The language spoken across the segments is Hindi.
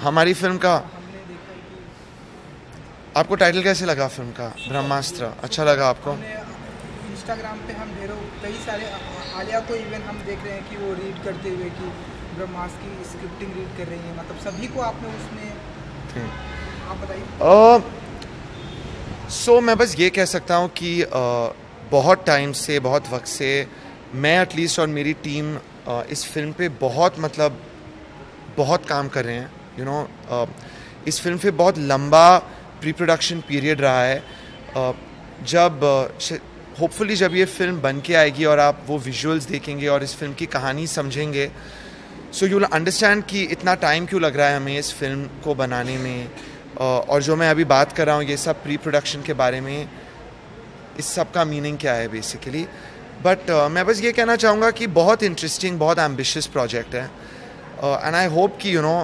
हमारी फ़िल्म का आपको टाइटल कैसे लगा फ़िल्म का? ब्रह्मास्त्र। अच्छा लगा आपको? इंस्टाग्राम पे हम ढेरों कई सारे आलिया को इवन हम देख रहे हैं कि वो रीड करते हुए कि ब्रह्मास्त्र की स्क्रिप्टिंग रीड कर रही है। मतलब सभी को आपने उसमें आप बताइए। सो मैं बस ये कह सकता हूँ कि अ, बहुत टाइम से बहुत वक्त से मैं एटलीस्ट और मेरी टीम अ, इस फ़िल्म पे बहुत मतलब बहुत काम कर रहे हैं यू you नो know, इस फ़िल्म पे बहुत लंबा प्री प्रोडक्शन पीरियड रहा है। अ, जब होपफुली जब ये फ़िल्म बन के आएगी और आप वो विजुअल्स देखेंगे और इस फ़िल्म की कहानी समझेंगे सो यू अंडरस्टैंड कि इतना टाइम क्यों लग रहा है हमें इस फ़िल्म को बनाने में। अ, और जो मैं अभी बात कर रहा हूँ ये सब प्री प्रोडक्शन के बारे में इस सब का मीनिंग क्या है बेसिकली बट मैं बस ये कहना चाहूँगा कि बहुत इंटरेस्टिंग बहुत एम्बिशियस प्रोजेक्ट है। एंड आई होप कि यू नो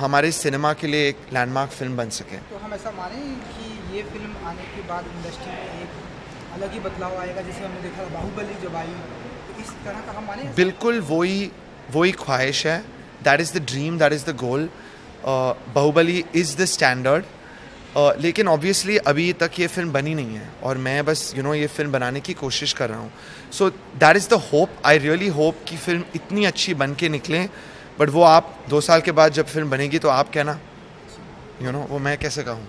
हमारे सिनेमा के लिए एक लैंडमार्क फ़िल्म बन सके। तो हम ऐसा माने कि ये फ़िल्म आने के बाद इंडस्ट्री में एक अलग ही बदलाव आएगा जैसे हमने देखा बाहुबली जब आई। तो इस तरह का हम माने? बिल्कुल वही वही ख्वाहिश है। That is the dream that is the goal Baahubali is the standard लेकिन ऑब्वियसली अभी तक ये फ़िल्म बनी नहीं है। और मैं बस यू you नो know, ये फ़िल्म बनाने की कोशिश कर रहा हूँ। So that is the hope I really hope कि फ़िल्म इतनी अच्छी बन के निकले। बट वो आप दो साल के बाद जब फ़िल्म बनेगी तो आप कहना यू you नो know, वो मैं कैसे कहूँ?